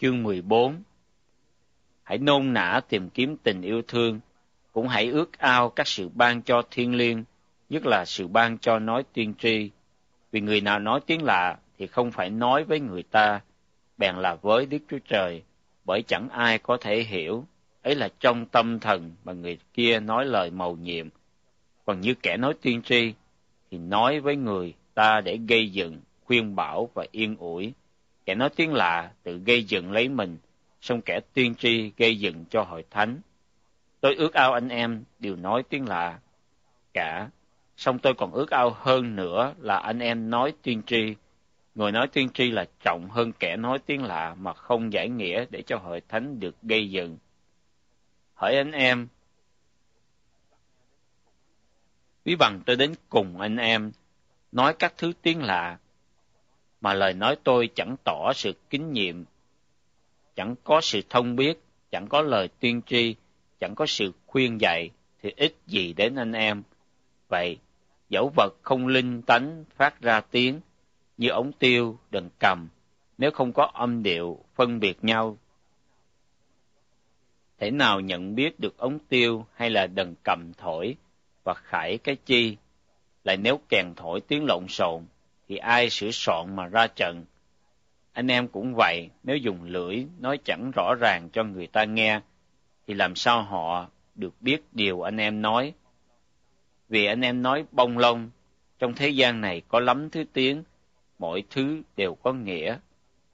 chương 14 Hãy nôn nã tìm kiếm tình yêu thương, cũng hãy ước ao các sự ban cho thiên liêng, nhất là sự ban cho nói tiên tri. Vì người nào nói tiếng lạ thì không phải nói với người ta, bèn là với Đức Chúa Trời, bởi chẳng ai có thể hiểu, ấy là trong tâm thần mà người kia nói lời màu nhiệm. Còn như kẻ nói tiên tri, thì nói với người ta để gây dựng, khuyên bảo và yên ủi. Kẻ nói tiếng lạ tự gây dựng lấy mình, xong kẻ tiên tri gây dựng cho hội thánh. Tôi ước ao anh em đều nói tiếng lạ cả, xong tôi còn ước ao hơn nữa là anh em nói tiên tri. Người nói tiên tri là trọng hơn kẻ nói tiếng lạ mà không giải nghĩa để cho hội thánh được gây dựng. Hỏi anh em, ví bằng tôi đến cùng anh em, nói các thứ tiếng lạ, mà lời nói tôi chẳng tỏ sự kính nhiệm, chẳng có sự thông biết, chẳng có lời tuyên tri, chẳng có sự khuyên dạy, thì ít gì đến anh em. Vậy, dẫu vật không linh tánh phát ra tiếng, như ống tiêu, đần cầm, nếu không có âm điệu phân biệt nhau, thể nào nhận biết được ống tiêu hay là đần cầm thổi và khải cái chi lại nếu kèn thổi tiếng lộn xộn, thì ai sửa soạn mà ra trận. Anh em cũng vậy, nếu dùng lưỡi nói chẳng rõ ràng cho người ta nghe, thì làm sao họ được biết điều anh em nói. Vì anh em nói bông lông, trong thế gian này có lắm thứ tiếng, mỗi thứ đều có nghĩa.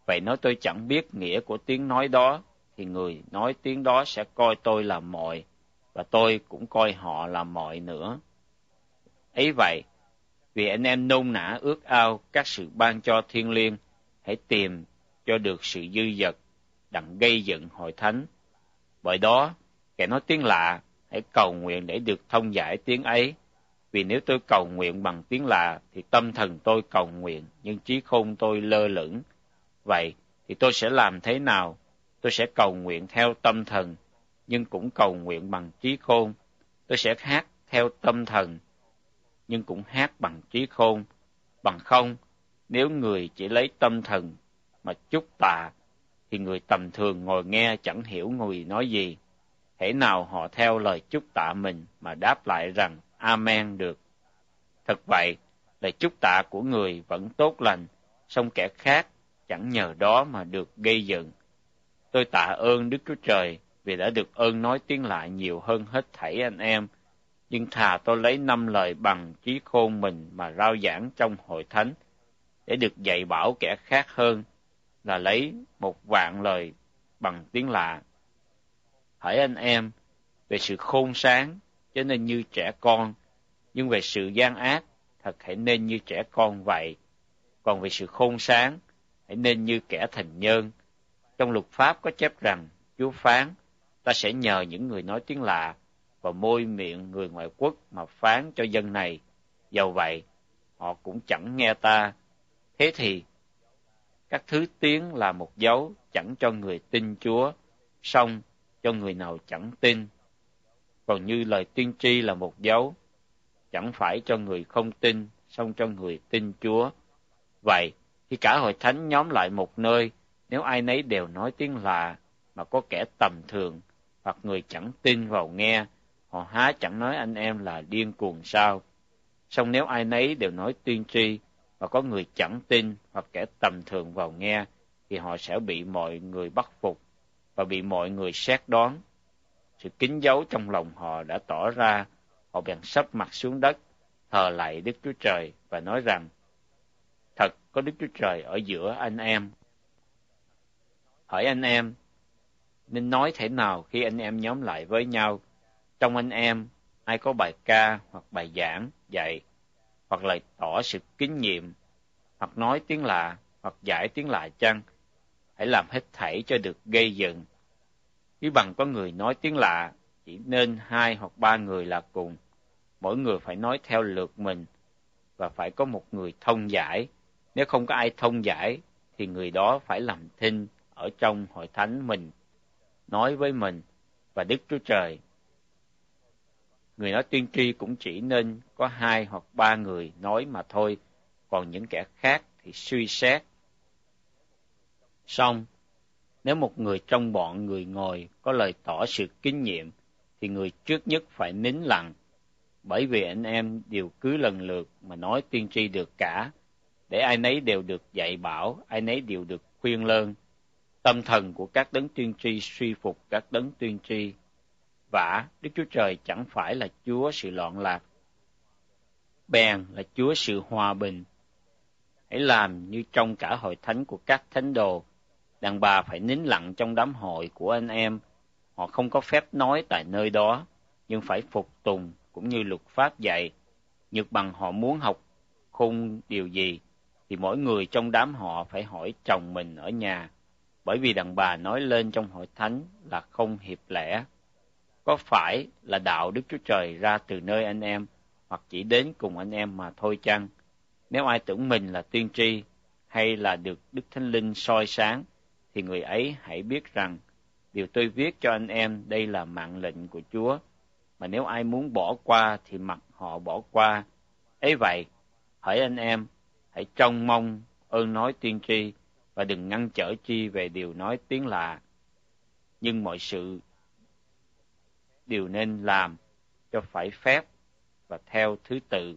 Vậy nói tôi chẳng biết nghĩa của tiếng nói đó, thì người nói tiếng đó sẽ coi tôi là mọi, và tôi cũng coi họ là mọi nữa ấy vậy vì anh em nôn nã ước ao các sự ban cho thiên liêng, hãy tìm cho được sự dư dật đặng gây dựng hội thánh. Bởi đó, kẻ nói tiếng lạ, hãy cầu nguyện để được thông giải tiếng ấy. Vì nếu tôi cầu nguyện bằng tiếng lạ, thì tâm thần tôi cầu nguyện, nhưng trí khôn tôi lơ lửng. Vậy thì tôi sẽ làm thế nào? Tôi sẽ cầu nguyện theo tâm thần, nhưng cũng cầu nguyện bằng trí khôn. Tôi sẽ hát theo tâm thần nhưng cũng hát bằng trí khôn. Bằng không, nếu người chỉ lấy tâm thần mà chúc tạ, thì người tầm thường ngồi nghe chẳng hiểu người nói gì. Thể nào họ theo lời chúc tạ mình mà đáp lại rằng Amen được. Thật vậy, lời chúc tạ của người vẫn tốt lành, song kẻ khác chẳng nhờ đó mà được gây dựng. Tôi tạ ơn Đức Chúa Trời vì đã được ơn nói tiếng lại nhiều hơn hết thảy anh em, nhưng thà tôi lấy năm lời bằng trí khôn mình mà rao giảng trong hội thánh, để được dạy bảo kẻ khác hơn, là lấy một vạn lời bằng tiếng lạ. Hỡi anh em, về sự khôn sáng, cho nên như trẻ con, nhưng về sự gian ác, thật hãy nên như trẻ con vậy. Còn về sự khôn sáng, hãy nên như kẻ thành nhân. Trong luật pháp có chép rằng, Chúa phán, ta sẽ nhờ những người nói tiếng lạ và môi miệng người ngoại quốc mà phán cho dân này. Dầu vậy, họ cũng chẳng nghe ta. Thế thì, các thứ tiếng là một dấu chẳng cho người tin Chúa, song cho người nào chẳng tin. Còn như lời tiên tri là một dấu, chẳng phải cho người không tin, song cho người tin Chúa. Vậy, khi cả hội thánh nhóm lại một nơi, nếu ai nấy đều nói tiếng lạ, mà có kẻ tầm thường, hoặc người chẳng tin vào nghe, họ há chẳng nói anh em là điên cuồng sao. Song nếu ai nấy đều nói tuyên tri, và có người chẳng tin hoặc kẻ tầm thường vào nghe, thì họ sẽ bị mọi người bắt phục và bị mọi người xét đoán. Sự kín dấu trong lòng họ đã tỏ ra, họ bèn sắp mặt xuống đất, thờ lạy Đức Chúa Trời và nói rằng, thật có Đức Chúa Trời ở giữa anh em. Hỏi anh em, nên nói thế nào khi anh em nhóm lại với nhau trong anh em, ai có bài ca hoặc bài giảng, dạy, hoặc lời tỏ sự kính nhiệm, hoặc nói tiếng lạ, hoặc giải tiếng lạ chăng, hãy làm hết thảy cho được gây dựng. Nếu bằng có người nói tiếng lạ, chỉ nên hai hoặc ba người là cùng. Mỗi người phải nói theo lượt mình, và phải có một người thông giải. Nếu không có ai thông giải, thì người đó phải làm thinh ở trong hội thánh mình, nói với mình và Đức Chúa Trời người nói tiên tri cũng chỉ nên có hai hoặc ba người nói mà thôi, còn những kẻ khác thì suy xét. Xong, Nếu một người trong bọn người ngồi có lời tỏ sự kinh nghiệm, thì người trước nhất phải nín lặng, bởi vì anh em đều cứ lần lượt mà nói tiên tri được cả, để ai nấy đều được dạy bảo, ai nấy đều được khuyên lơn. Tâm thần của các đấng tiên tri suy phục các đấng tiên tri. Vả, Đức Chúa Trời chẳng phải là Chúa sự loạn lạc, bèn là Chúa sự hòa bình. Hãy làm như trong cả hội thánh của các thánh đồ, đàn bà phải nín lặng trong đám hội của anh em, họ không có phép nói tại nơi đó, nhưng phải phục tùng cũng như luật pháp dạy. Nhược bằng họ muốn học khung điều gì, thì mỗi người trong đám họ phải hỏi chồng mình ở nhà, bởi vì đàn bà nói lên trong hội thánh là không hiệp lẽ. Có phải là đạo Đức Chúa Trời ra từ nơi anh em, hoặc chỉ đến cùng anh em mà thôi chăng? Nếu ai tưởng mình là tiên tri, hay là được Đức Thánh Linh soi sáng, thì người ấy hãy biết rằng điều tôi viết cho anh em đây là mạng lệnh của Chúa. Mà nếu ai muốn bỏ qua thì mặc họ bỏ qua. ấy vậy, hỡi anh em, hãy trông mong ơn nói tiên tri và đừng ngăn trở chi về điều nói tiếng lạ. Nhưng mọi sự điều nên làm cho phải phép và theo thứ tự.